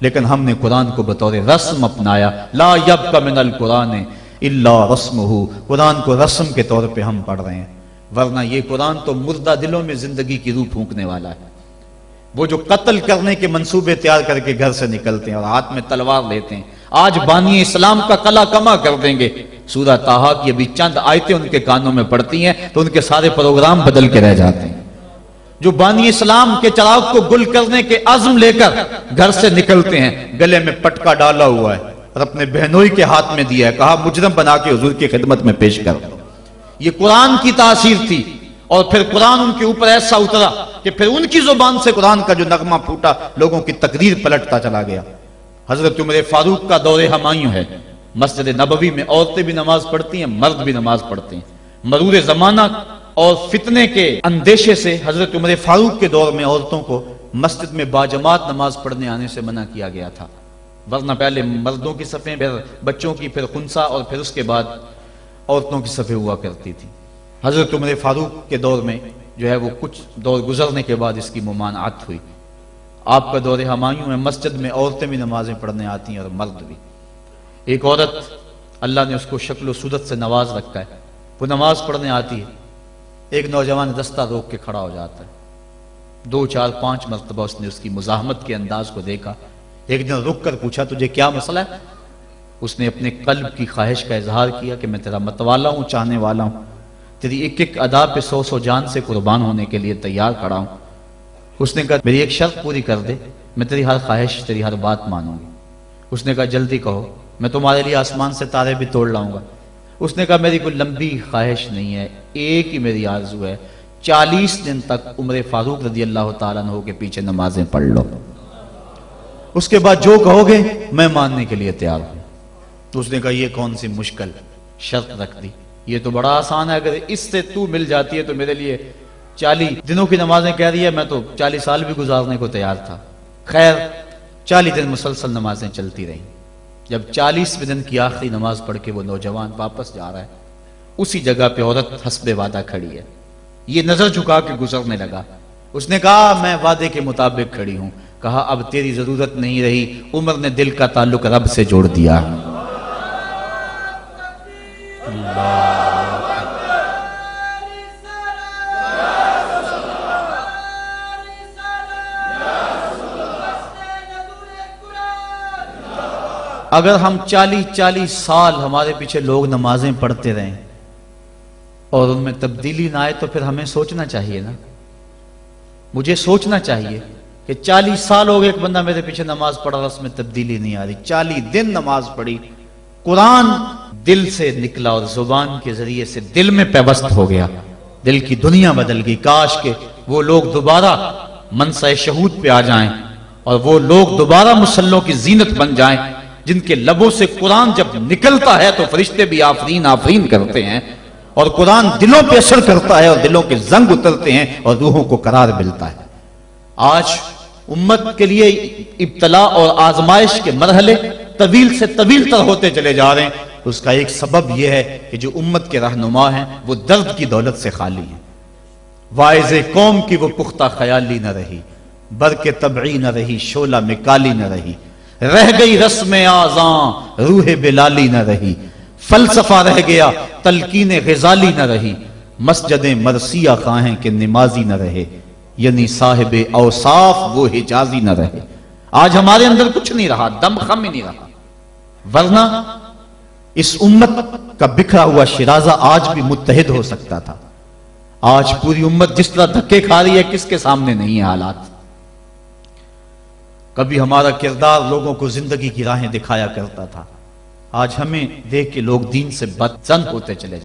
لیکن ہم نے قرآن کو بطور رسم اپنایا، لا یب کا من القرآن اللہ رسم ہو قرآن کو رسم کے طور پہ ہم پڑھ رہے ہیں، ورنہ یہ قرآن تو مردہ دلوں میں زندگی کی روح پھونکنے والا ہے۔ وہ جو قتل کرنے کے منصوبے تیار کر کے گھر سے نکلتے ہیں اور ہاتھ میں تلوار لیتے ہیں، آج بانی اسلام کا کلا کما کر دیں گے۔ سورہ تاہا کی ابھی چند آیتیں ان کے کانوں میں پڑتی ہیں تو ان کے سارے پروگرام بدل کے رہ جاتے ہیں۔ جو بانی اسلام کے چراغ کو گل کرنے کے عزم لے کر گھر سے نکلتے ہیں، گلے میں پٹکا ڈالا ہوا ہے، اور اپنے بہنوئی کے ہاتھ میں دیا ہے، کہا، مجرم بنا کے حضور کی خدمت میں پیش کر۔ یہ قرآن کی تاثیر تھی، اور پھر قرآن ان کے اوپر ایسا اترا کہ پھر ان کی زبان سے قرآن کا جو نغمہ پھوٹا لوگوں کی تقریر پلٹتا چلا گیا۔ حضرت عمر فاروق کا دور ہمایوں ہے۔ مسجد نبوی میں عورتیں بھی نماز پڑھتی ہیں، مرد بھی نماز پڑھتے ہیں۔ مرور زمانہ اور فتنے کے اندیشے سے حضرت عمر فاروق کے دور میں عورتوں کو مسجد میں باجماعت نماز پڑھنے آنے سے منع کیا گیا تھا۔ ورنہ پہلے مردوں کی صفیں، پھر بچوں کی، پھر خنسا اور پھر اس کے بعد عورتوں کی صفیں ہوا کرتی تھی حضرت عمر فاروق کے دور میں جو ہے وہ کچھ دور گزرنے کے بعد اس کی ممانعت ہوئی۔ آپ کا دور ہمایوں میں مسجد میں عورتیں بھی نمازیں پڑھنے آتی ہیں اور مرد بھی۔ ایک عورت اللہ نے اس کو شکل و صورت سے نواز رکھا ہے۔ وہ نماز پڑھنے آتی ہے۔ ایک نوجوان دستہ روک کے کھڑا ہو جاتا ہے۔ دو چار پانچ مرتبہ اس نے اس کی مزاحمت کے انداز کو دیکھا۔ ایک دن رک کر پوچھا، تجھے کیا مسئلہ ہے؟ اس نے اپنے قلب کی خواہش کا اظہار کیا کہ میں تیرا متوالا ہوں، چاہنے والا ہوں۔ تیری ایک ایک ادا پہ سو سو جان سے قربان ہونے کے لیے تیار کھڑا ہوں۔ اس نے کہا، میری ایک شرط پوری کر دے، میں تیری ہر خواہش، تیری ہر بات مانوں گی۔ اس نے کہا، جلدی کہو، میں تمہارے لیے آسمان سے تارے بھی توڑ لاؤں گا۔ اس نے کہا، میری کوئی لمبی خواہش نہیں ہے، ایک ہی میری آرزو ہے، چالیس دن تک عمر فاروق رضی اللہ تعالیٰ عنہ کے پیچھے نمازیں پڑھ لو۔ اس کے بعد جو کہو گے میں ماننے کے لیے تیار ہوں۔ تو اس نے کہا، یہ کون سی مشکل شرط رکھ دی؟ یہ تو بڑا آسان ہے، اگر اس سے تو مل جاتی ہے تو میرے لیے چالی دنوں کی نمازیں کہہ رہی ہے، میں تو چالیس سال بھی گزارنے کو تیار تھا۔ خیر، چالیس دن مسلسل نمازیں چلتی رہیں۔ جب چالیسویں دن کی آخری نماز پڑھ کے وہ نوجوان واپس جا رہا ہے، اسی جگہ پہ عورت حسب وعدہ کھڑی ہے۔ یہ نظر جھکا کے گزرنے لگا۔ اس نے کہا، میں وعدے کے مطابق کھڑی ہوں۔ کہا، اب تیری ضرورت نہیں رہی، عمر نے دل کا تعلق رب سے جوڑ دیا۔ اگر ہم چالیس چالیس سال ہمارے پیچھے لوگ نمازیں پڑھتے رہیں اور ان میں تبدیلی نہ آئے تو پھر ہمیں سوچنا چاہیے نا۔ مجھے سوچنا چاہیے کہ چالیس سال ہو گئے ایک بندہ میرے پیچھے نماز پڑھ رہا اس میں تبدیلی نہیں آ رہی۔ چالیس دن نماز پڑھی۔ قرآن دل سے نکلا اور زبان کے ذریعے سے دل میں پیوست ہو گیا۔ دل کی دنیا بدل گئی۔ کاش کے وہ لوگ دوبارہ منصع شہود پہ آ جائیں اور وہ لوگ دوبارہ مسلوں کی زینت بن جائیں۔ جن کے لبوں سے قرآن جب نکلتا ہے تو فرشتے بھی آفرین آفرین کرتے ہیں اور قرآن دلوں پہ اثر کرتا ہے اور دلوں کے زنگ اترتے ہیں اور روحوں کو قرار ملتا ہے۔ آج امت کے لیے ابتلا اور آزمائش کے مرحلے طویل سے طویل تر ہوتے چلے جا رہے ہیں۔ اس کا ایک سبب یہ ہے کہ جو امت کے رہنما ہیں وہ درد کی دولت سے خالی ہیں۔ وائز قوم کی وہ پختہ خیالی نہ رہی برق طبعی نہ رہی شولہ میں کالی نہ رہی۔ رہ گئی رسم آزاں، روح بلالی نہ رہی۔ فلسفہ رہ گیا، تلقین غزالی نہ رہی۔ مسجد مرسیہ خواہیں کہ نمازی نہ رہے۔ یعنی صاحب اوصاف وہ حجازی نہ رہے۔ آج ہمارے اندر کچھ نہیں رہا، دم خم ہی نہیں رہا۔ ورنہ اس امت کا بکھرا ہوا شرازہ آج بھی متحد ہو سکتا تھا۔ آج پوری امت جس طرح دھکے کھا رہی ہے، کس کے سامنے نہیں ہے حالات؟ کبھی ہمارا کردار لوگوں کو زندگی کی راہیں دکھایا کرتا تھا۔ آج ہمیں دیکھ کے لوگ دین سے بدچند ہوتے چلے